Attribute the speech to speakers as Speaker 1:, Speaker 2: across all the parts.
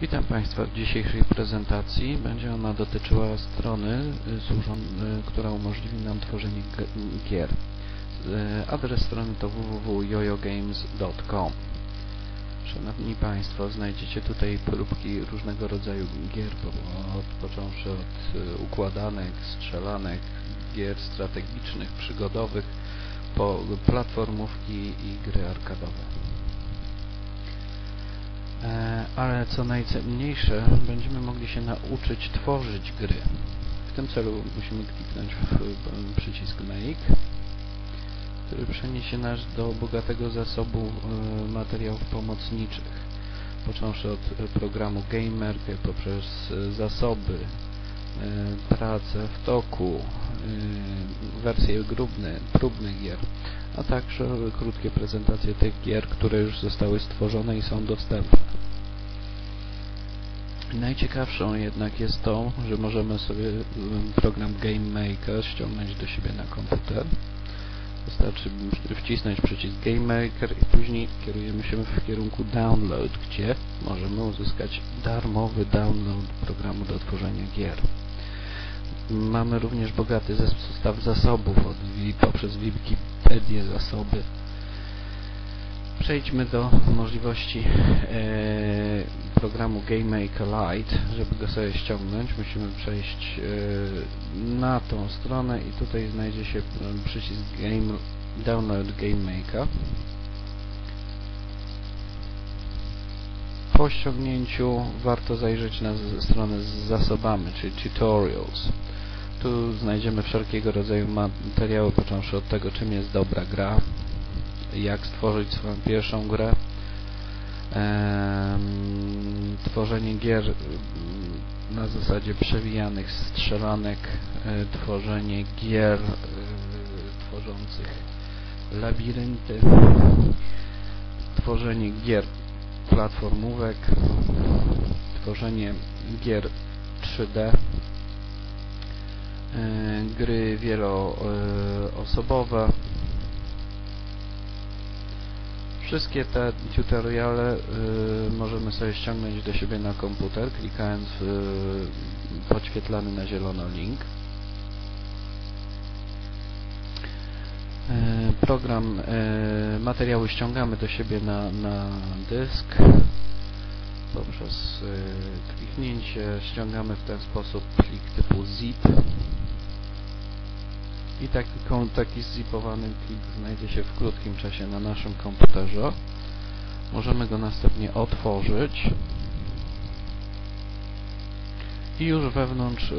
Speaker 1: Witam Państwa w dzisiejszej prezentacji. Będzie ona dotyczyła strony, y, y, która umożliwi nam tworzenie gier. Y, Adres strony to www.yoyogames.com Szanowni Państwo, znajdziecie tutaj próbki różnego rodzaju gier, od, począwszy od układanek, strzelanek, gier strategicznych, przygodowych, po platformówki i gry arkadowe. E, ale co najcenniejsze, będziemy mogli się nauczyć tworzyć gry. W tym celu musimy kliknąć w przycisk Make, który przeniesie nas do bogatego zasobu e, materiałów pomocniczych, począwszy od e, programu Gamer, poprzez zasoby, pracę w toku, wersje grubne, próbnych gier, a także krótkie prezentacje tych gier, które już zostały stworzone i są dostępne. Najciekawszą jednak jest to, że możemy sobie mm, program Game Maker ściągnąć do siebie na komputer. Wystarczy wcisnąć przycisk Game Maker i później kierujemy się w kierunku Download, gdzie możemy uzyskać darmowy download programu do tworzenia gier. Mamy również bogaty zestaw zasobów od, poprzez Wikipedię zasoby. Przejdźmy do możliwości e, programu Game Maker Lite. Żeby go sobie ściągnąć, musimy przejść e, na tą stronę i tutaj znajdzie się e, przycisk Game, Download Game Maker. Po ściągnięciu warto zajrzeć na stronę z zasobami, czyli Tutorials. Tu znajdziemy wszelkiego rodzaju materiały, począwszy od tego, czym jest dobra gra, jak stworzyć swoją pierwszą grę, em, tworzenie gier na zasadzie przewijanych strzelanek, e, tworzenie gier e, tworzących labirynty, tworzenie gier platformówek, tworzenie gier 3D, e, gry wieloosobowe, Wszystkie te tutoriale y, możemy sobie ściągnąć do siebie na komputer, klikając w podświetlany na zielono link. Y, program, materiały ściągamy do siebie na, na dysk. Poprzez kliknięcie ściągamy w ten sposób plik typu zip. I taki, kon- taki zipowany plik znajdzie się w krótkim czasie na naszym komputerze. Możemy go następnie otworzyć. I już wewnątrz e,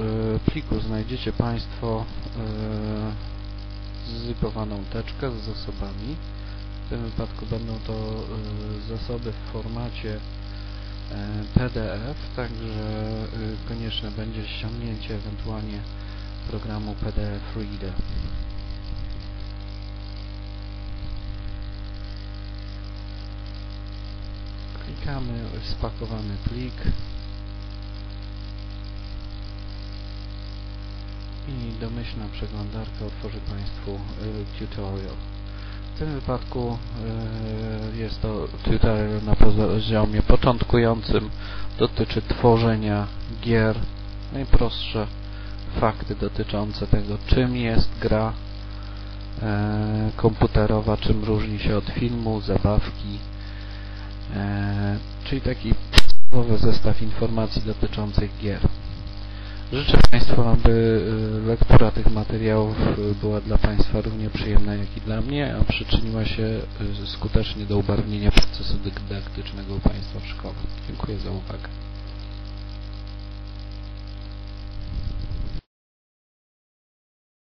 Speaker 1: pliku znajdziecie Państwo e, zzipowaną teczkę z zasobami. W tym wypadku będą to e, zasoby w formacie PDF, także konieczne będzie ściągnięcie ewentualnie programu PDF Reader. Klikamy spakowany plik i domyślna przeglądarka otworzy Państwu y, tutorial. W tym wypadku y, jest to tutorial na poziomie początkującym. Dotyczy tworzenia gier. Najprostsze fakty dotyczące tego, czym jest gra e, komputerowa, czym różni się od filmu, zabawki, e, czyli taki podstawowy zestaw informacji dotyczących gier. Życzę Państwu, aby y, lektura tych materiałów była dla Państwa równie przyjemna jak i dla mnie, a przyczyniła się skutecznie do ubarwnienia procesu dydaktycznego u Państwa w szkole. Dziękuję za uwagę.